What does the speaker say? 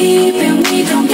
deep we don't